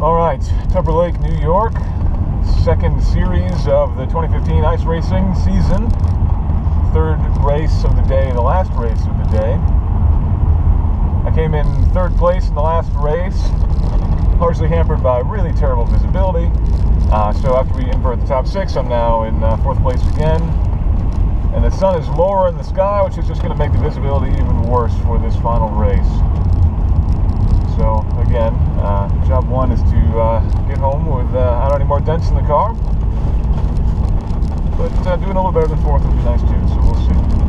All right, Tupper Lake, New York. Second series of the 2015 ice racing season. Third race of the day, the last race of the day. I came in third place in the last race, partially hampered by really terrible visibility. Uh, so after we invert the top six, I'm now in uh, fourth place again. And the sun is lower in the sky, which is just going to make the visibility even worse for this final race. So again, uh, job one is to uh, get home without uh, any more dents in the car. But uh, doing a little better than fourth would be nice too, so we'll see.